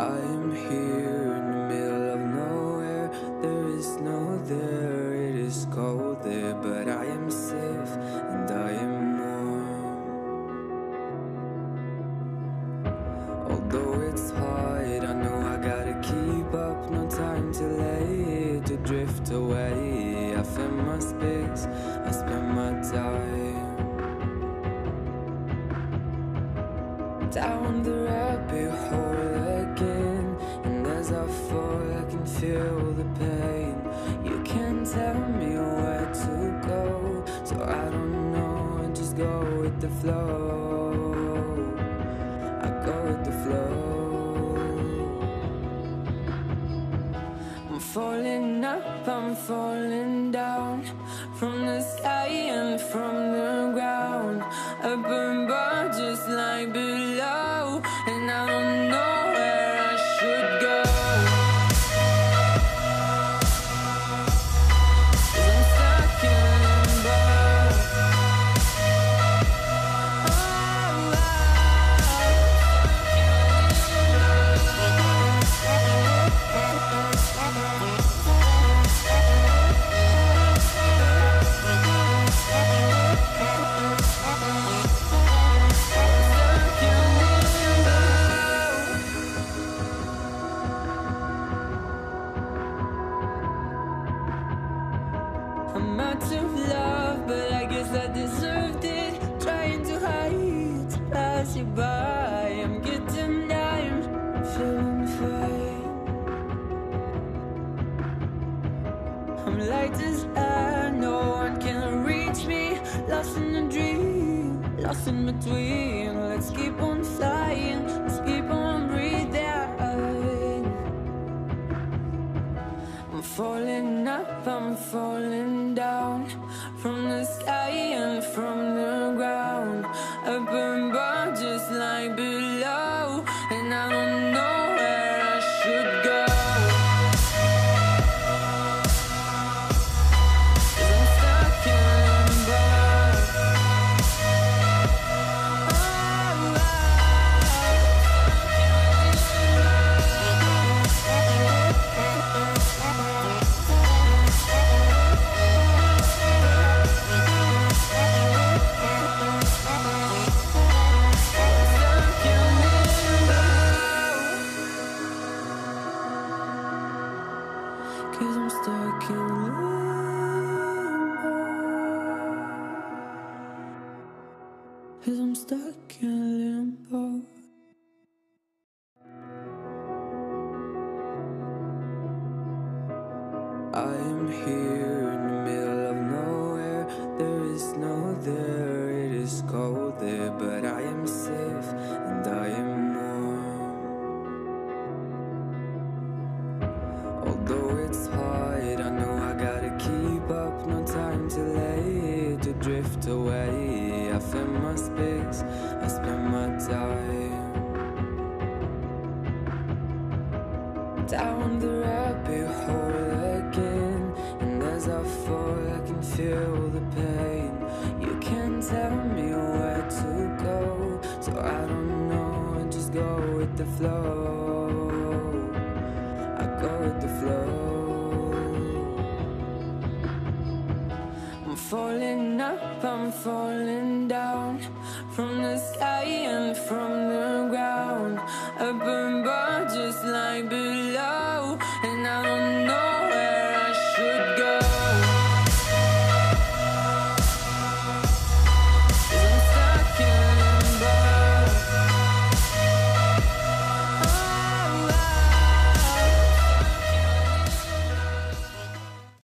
I am here in the middle of nowhere. There is no there, it is cold there, but I am safe and I am warm. Although it's hard, I know I gotta keep up. No time to lay to drift away. I fill my space, I spend my time. Down the rabbit I go with the flow. I'm falling up, I'm falling down From the sky and from I'm out of love, but I guess I deserved it. Trying to hide, to pass you by. I'm getting down, feeling fine. I'm light as air, no one can reach me. Lost in a dream, lost in between. Let's keep on stuck in limbo. Cause I'm stuck in limbo. I am here drift away. I fill my space, I spend my time down the rabbit hole again. And as I fall I can feel the pain. You can't tell me where to go So I don't know, I just go with the flow. I go with the flow I'm falling down From the sky